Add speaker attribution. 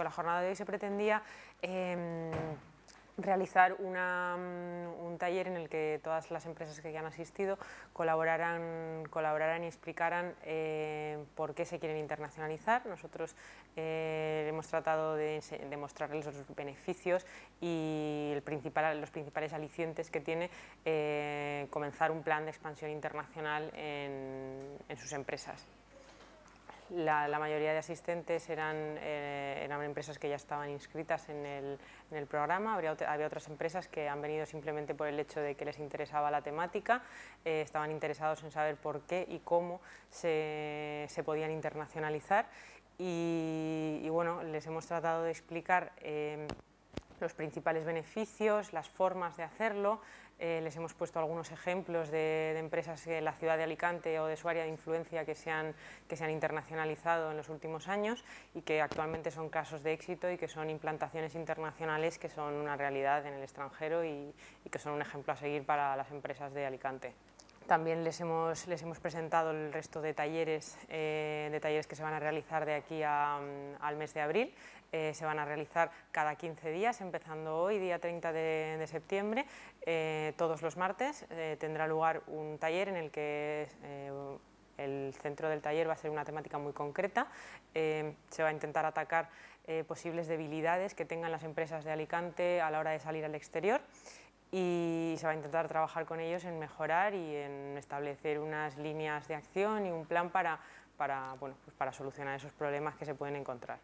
Speaker 1: con la jornada de hoy se pretendía em, realizar mm, un taller en el que todas las empresas que han asistido colaboraran, colaboraran y explicaran eh, por qué se quieren internacionalizar. Nosotros eh, hemos tratado de, mostrarles los beneficios y los principales alicientes que tiene eh, comenzar un plan de expansión internacional en sus empresas. La, mayoría de asistentes eran, empresas que ya estaban inscritas en el, en el programa, había, había, otras empresas que han venido simplemente por el hecho de que les interesaba la temática, eh, estaban interesados en saber por qué y cómo se, se podían internacionalizar. Y, bueno, les hemos tratado de explicar eh, los principales beneficios, las formas de hacerlo, eh, les hemos puesto algunos ejemplos de, empresas en la ciudad de Alicante o de su área de influencia que se, han, que se han internacionalizado en los últimos años y que actualmente son casos de éxito y que son implantaciones internacionales que son una realidad en el extranjero y, que son un ejemplo a seguir para las empresas de Alicante. También les hemos, les hemos presentado el resto de talleres, eh, talleres que se van a realizar de aquí al mes de abril. Eh, se van a realizar cada 15 días, empezando hoy, día 30 de, septiembre, eh, todos los martes tendrá lugar un taller en el que el centro del taller va a ser una temática muy concreta, se va a intentar atacar posibles debilidades que tengan las empresas de Alicante a la hora de salir al exterior y se va a intentar trabajar con ellos en mejorar y en establecer unas líneas de acción y un plan para, para, bueno, pues para solucionar esos problemas que se pueden encontrar.